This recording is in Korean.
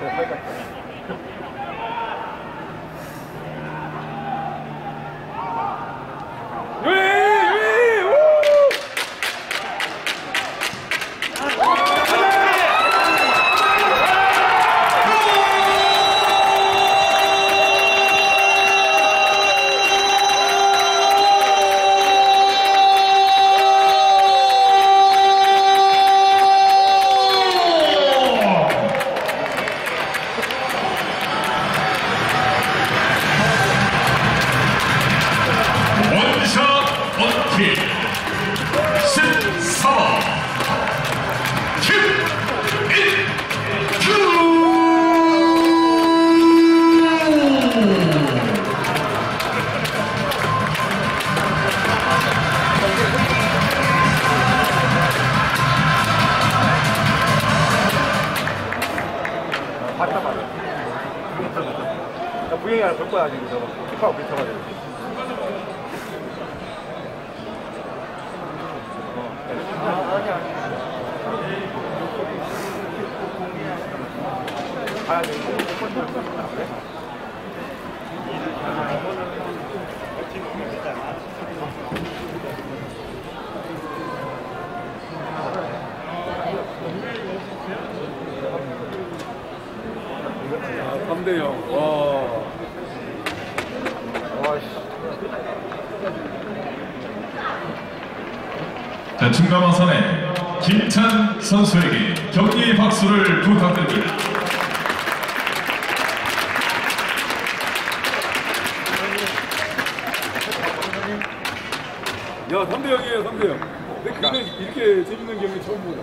对，可以， 나 부영이 하나 볼 거야 지금 저거. 힙하고 비슷가지고. 어, 네. 아, 가야 돼. 3대 0. 와. 와씨. 자, 중간화선의 김찬 선수에게 격려의 박수를 부탁드립니다. 야, 3대 0이에요, 3대 0. 근데 이렇게 재밌는 경기 처음 보다.